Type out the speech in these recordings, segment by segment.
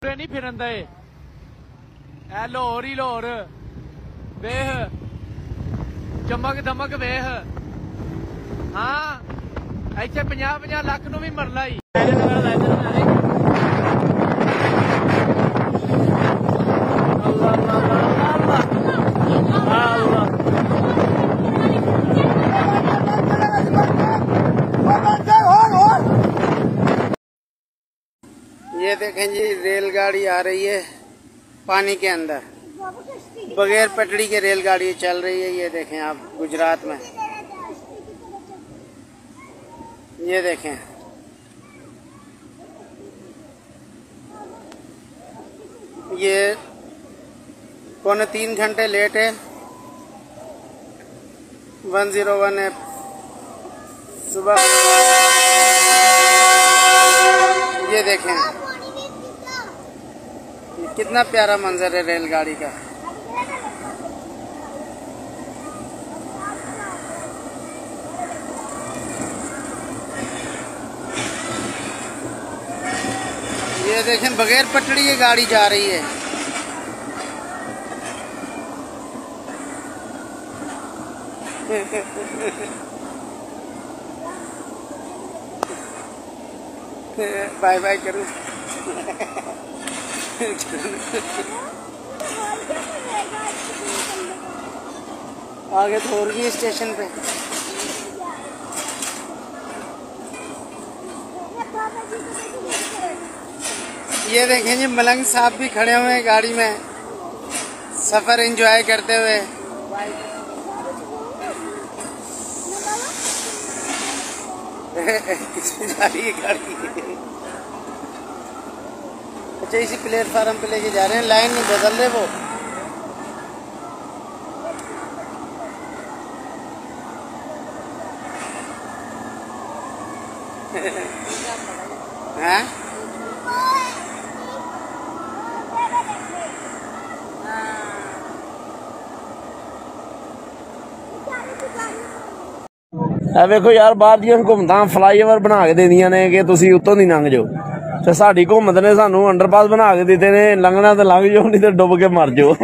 ਪੂਰੇ ਨਹੀਂ ਫਿਰਨ ਦੇ। ਐ ਲਾਹੌਰ ਹੀ ਲਾਹੌਰ। ਵੇਖ। ਚਮਕ ਦਮਕ ਵੇਖ। ਹਾਂ, ਇੱਥੇ 50 50 ਲੱਖ ਨੂੰ ਵੀ ਮਰਲਾ ਹੀ। जी रेलगाड़ी आ रही है पानी के अंदर। बगैर पटड़ी के रेलगाड़ी चल रही है, ये देखें आप गुजरात में। ये देखें। ये पौने तीन घंटे लेट है। वन ज़ीरो वन है। सुबह ये देखें। कितना प्यारा मंजर है रेलगाड़ी का। ये देखें, बगैर पटड़ी ये गाड़ी जा रही है। बाय बाय करूँ। आगे भी स्टेशन पे। ये देखें जी, मलंग साहब भी खड़े हुए हैं गाड़ी में। सफ़र एंजॉय करते हुए। है गाड़ी। अच्छा इसी प्लेटफार्म पे लेके जा रहे हैं लाइन में बदल रहे वो हाँ ਇਹ ਵੇਖੋ ਯਾਰ ਬਾਹਰ ਦੀਆਂ ਹਕੂਮਤਾਂ ਫਲਾਈਓਵਰ ਬਣਾ ਕੇ ਦੇਦੀਆਂ ਨੇ ਕਿ ਤੁਸੀਂ ਉੱਤੋਂ ਦੀ ਲੰਘ ਜਾਓ ਤੇ ਸਾਡੀ ਹਕੂਮਤ ਨੇ ਸਾਨੂੰ ਅੰਡਰਪਾਸ ਬਣਾ ਕੇ ਦਿੱਤੇ ਨੇ, ਲੰਘਣਾ ਤੇ ਲੰਘ ਜਾਓ, ਨਹੀਂ ਤੇ ਡੁੱਬ ਕੇ ਮਰ ਜਾਓ।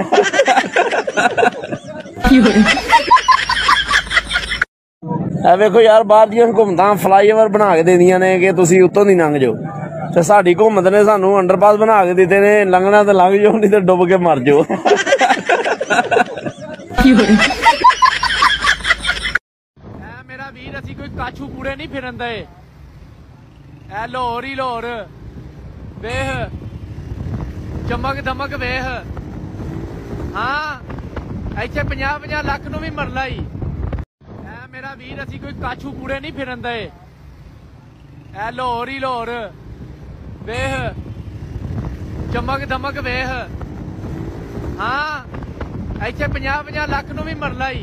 ਇਹ ਵੇਖੋ ਯਾਰ, ਬਾਹਰ ਦੀਆਂ ਹਕੂਮਤਾਂ ਫਲਾਈਓਵਰ ਬਣਾ ਕੇ ਦੇਦੀਆਂ ਨੇ ਕਿ ਤੁਸੀਂ ਉੱਤੋਂ ਦੀ ਲੰਘ ਜਾਓ। ਤੇ ਸਾਡੀ ਹਕੂਮਤ ਨੇ ਸਾਨੂੰ ਅੰਡਰਪਾਸ ਬਣਾ ਕੇ ਦਿੱਤੇ ਨੇ, ਲੰਘਣਾ ਤੇ ਲੰਘ ਜਾਓ, ਨਹੀਂ ਤੇ ਡੁੱਬ ਕੇ ਮਰ ਜਾਓ। ਐ ਮੇਰਾ ਵੀਰ, ਅਸੀਂ ਕੋਈ ਕਾਛੂ ਕੂੜੇ ਨਹੀਂ ਫਿਰਨ ਦੇ ਐ ਲਾਹੌਰ ਹੀ ਲਾਹੌਰ। ਵੇਹ ਚਮਕ ਦਮਕ ਵੇਹ ਹਾਂ, ਇੱਥੇ 50 50 ਲੱਖ ਨੂੰ ਵੀ ਮਰਲਾ ਹੀ ਐ ਮੇਰਾ ਵੀਰ, ਅਸੀਂ ਕੋਈ ਕਾਛੂ ਕੂੜੇ ਨਹੀਂ ਫਿਰਨ ਦੇ ਐ ਲਾਹੌਰ ਹੀ ਲਾਹੌਰ। ਵੇਖ। ਚਮਕ ਦਮਕ ਵੇਹ ਹਾਂ, ਇੱਥੇ 50 50 ਲੱਖ ਨੂੰ ਵੀ ਮਰਲਾ ਹੀ